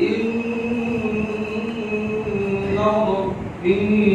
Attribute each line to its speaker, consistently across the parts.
Speaker 1: إن ربي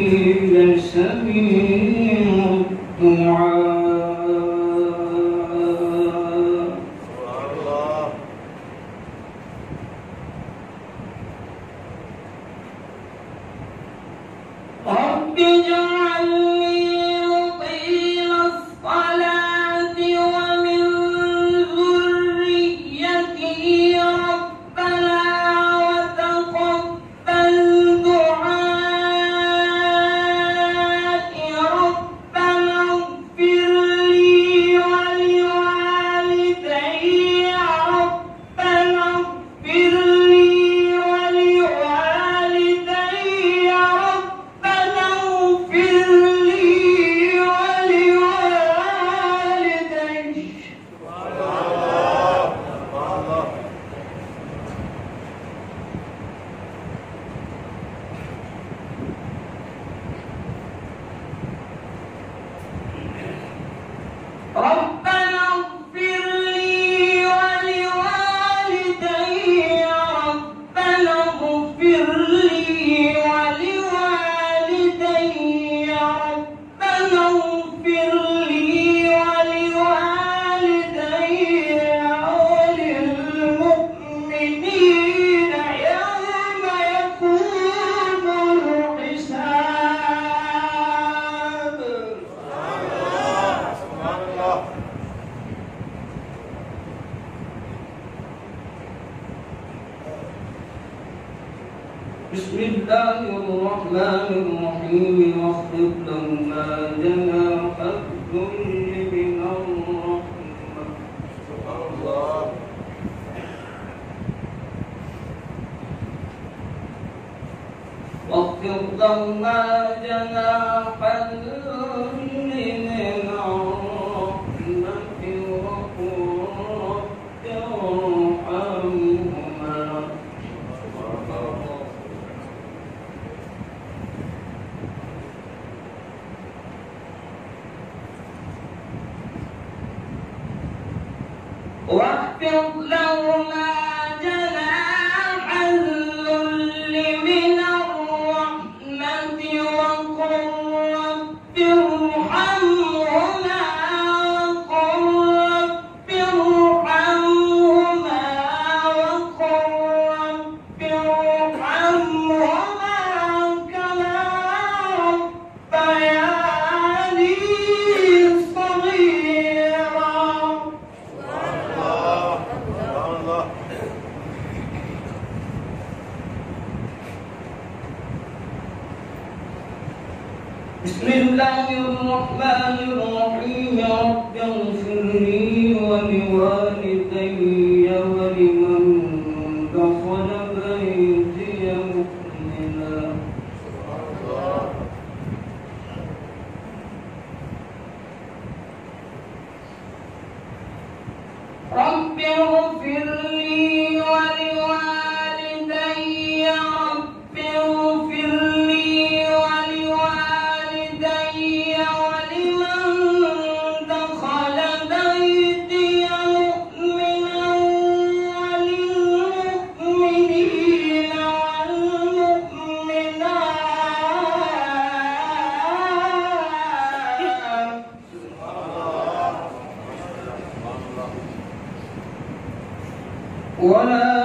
Speaker 1: بسم الله الرحمن الرحيم واخفض لهما جناح الذل من الرحمة.
Speaker 2: سبحان الله
Speaker 1: واخفض لهما جناح الذل من الرحمة وقل رب ارحمهما واخفض لهما بسم الله الرحمن الرحيم. رب اغفر لي ولوالدي. ولا